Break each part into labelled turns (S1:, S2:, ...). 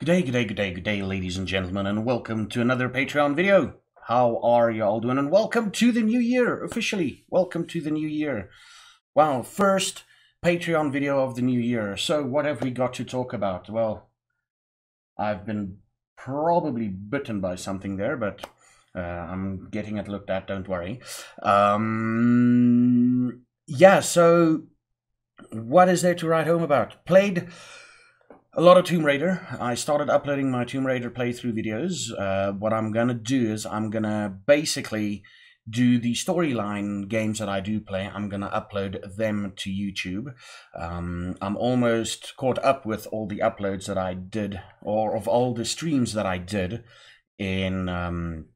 S1: Good day, good day, good day, good day, ladies and gentlemen, and welcome to another Patreon video. How are you all doing? And welcome to the new year, officially. Welcome to the new year. Wow, first Patreon video of the new year. So, what have we got to talk about? Well, I've been probably bitten by something there, but uh, I'm getting it looked at, don't worry. Um, yeah, so what is there to write home about? Played a lot of Tomb Raider. I started uploading my Tomb Raider playthrough videos. Uh, what I'm gonna do is I'm gonna basically do the storyline games that I do play. I'm gonna upload them to YouTube. Um, I'm almost caught up with all the uploads that I did, or of all the streams that I did in um,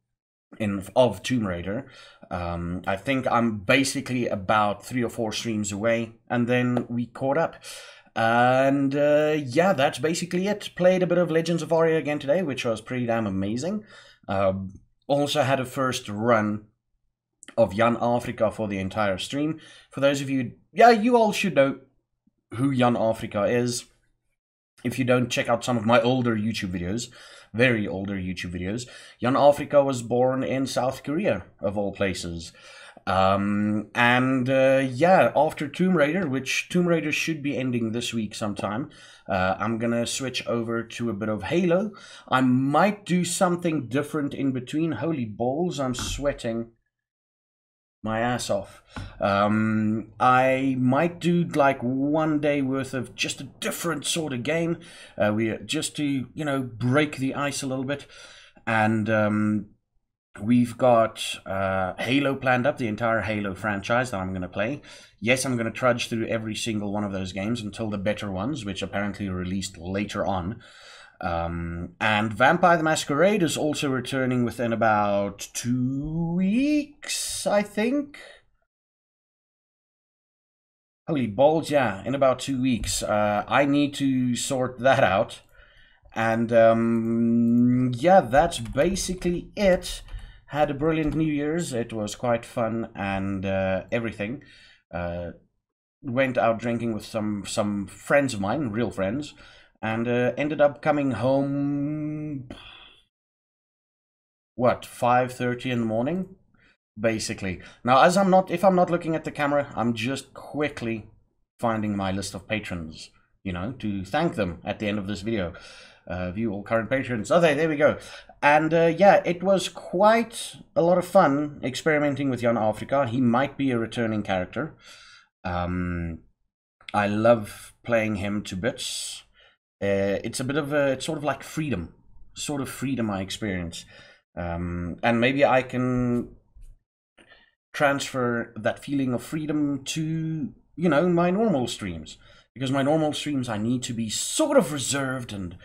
S1: in of Tomb Raider. Um, I think I'm basically about three or four streams away, and then we caught up. And uh, yeah, that's basically it. Played a bit of Legends of Aria again today, which was pretty damn amazing. Uh, also had a first run of Jan Africa for the entire stream. For those of you, yeah, you all should know who Jan Africa is. If you don't, check out some of my older YouTube videos, very older YouTube videos. Jan Africa was born in South Korea, of all places. Um, and uh, yeah, after Tomb Raider, which Tomb Raider should be ending this week sometime, uh, I'm gonna switch over to a bit of Halo. I might do something different in between. Holy balls, I'm sweating my ass off. Um, I might do like one day worth of just a different sort of game. Uh, we just to you know break the ice a little bit, and um, We've got uh, Halo planned up, the entire Halo franchise that I'm going to play. Yes, I'm going to trudge through every single one of those games until the better ones, which apparently are released later on. Um, and Vampire the Masquerade is also returning within about two weeks, I think. Holy balls, yeah, in about two weeks. Uh, I need to sort that out. And um, yeah, that's basically it had a brilliant New Year's. It was quite fun and uh, everything. Uh, went out drinking with some some friends of mine, real friends, and uh, ended up coming home. What five thirty in the morning, basically. Now, as I'm not, if I'm not looking at the camera, I'm just quickly finding my list of patrons. You know, to thank them at the end of this video. Uh, view all current patrons. Oh, there, we go. And uh, yeah, it was quite a lot of fun experimenting with Jan Afrika. He might be a returning character. Um, I love playing him to bits. Uh, it's a bit of a, it's sort of like freedom, sort of freedom I experience. Um, and maybe I can transfer that feeling of freedom to, you know, my normal streams. Because my normal streams, I need to be sort of reserved and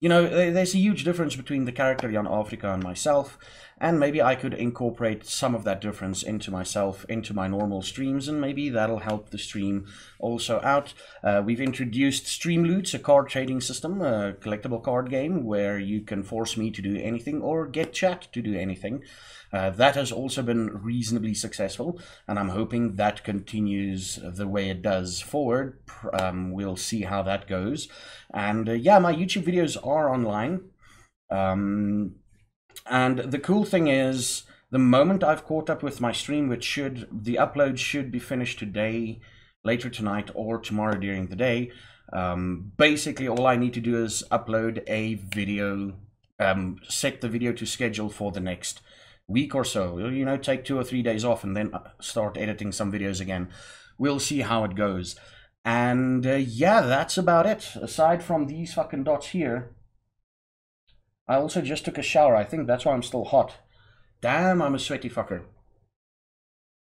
S1: you know, there's a huge difference between the character Jan Afrika and myself, and maybe I could incorporate some of that difference into myself, into my normal streams, and maybe that'll help the stream also out. Uh, we've introduced Stream Loots, a card trading system, a collectible card game where you can force me to do anything or get chat to do anything. Uh, that has also been reasonably successful, and I'm hoping that continues the way it does forward. Um, we'll see how that goes. And uh, yeah, my YouTube videos are online. Um, and the cool thing is, the moment I've caught up with my stream, which should, the upload should be finished today, later tonight, or tomorrow during the day, um, basically all I need to do is upload a video, um, set the video to schedule for the next week or so. You know, take two or three days off and then uh, start editing some videos again. We'll see how it goes. And uh, yeah, that's about it. Aside from these fucking dots here, I also just took a shower. I think that's why I'm still hot. Damn, I'm a sweaty fucker.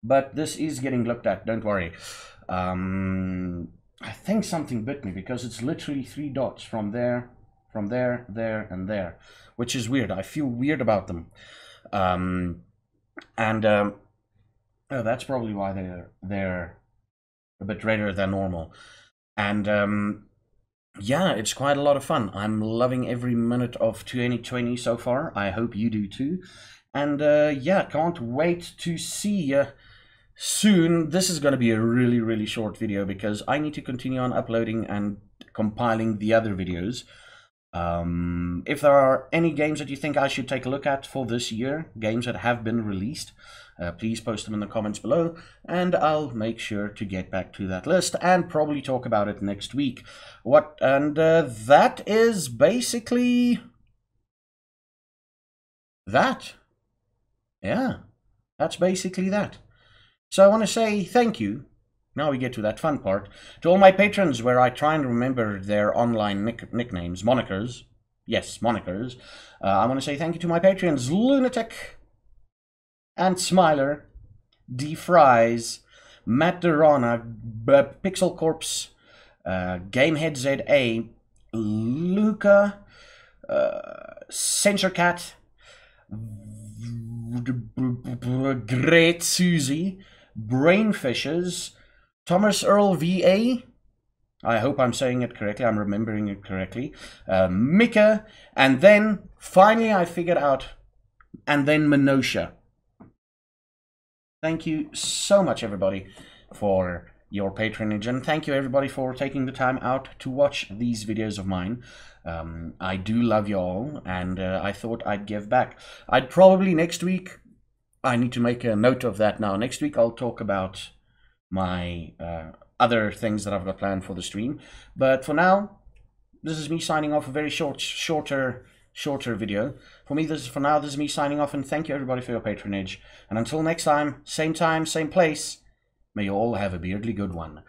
S1: But this is getting looked at, don't worry. Um, I think something bit me because it's literally three dots from there, from there, there, and there. Which is weird. I feel weird about them. Um, and um, oh, that's probably why they're they're a bit redder than normal. And um, yeah, it's quite a lot of fun. I'm loving every minute of 2020 so far. I hope you do too. And uh, yeah, can't wait to see you soon. This is going to be a really, really short video because I need to continue on uploading and compiling the other videos. Um, if there are any games that you think I should take a look at for this year, games that have been released, uh, please post them in the comments below, and I'll make sure to get back to that list and probably talk about it next week. What and uh, that is basically that. Yeah, that's basically that. So I want to say thank you now we get to that fun part. To all my patrons, where I try and remember their online nick nicknames, monikers. Yes, monikers. Uh, I want to say thank you to my patrons, Lunatic, and Smiler, D. Fries, Matt Durana, Pixel Corpse, uh, Gamehead Luca, uh, Cat, Great Susie, Brainfishers, Thomas Earl VA. I hope I'm saying it correctly. I'm remembering it correctly. Uh, Mika. And then finally I figured out. And then Minosha. Thank you so much, everybody, for your patronage. And thank you, everybody, for taking the time out to watch these videos of mine. Um, I do love you all, and uh, I thought I'd give back. I'd probably next week, I need to make a note of that now. Next week, I'll talk about my uh, other things that I've got planned for the stream. But for now, this is me signing off a very short, shorter, shorter video. For me, this is for now, this is me signing off, and thank you everybody for your patronage. And until next time, same time, same place, may you all have a beardly good one.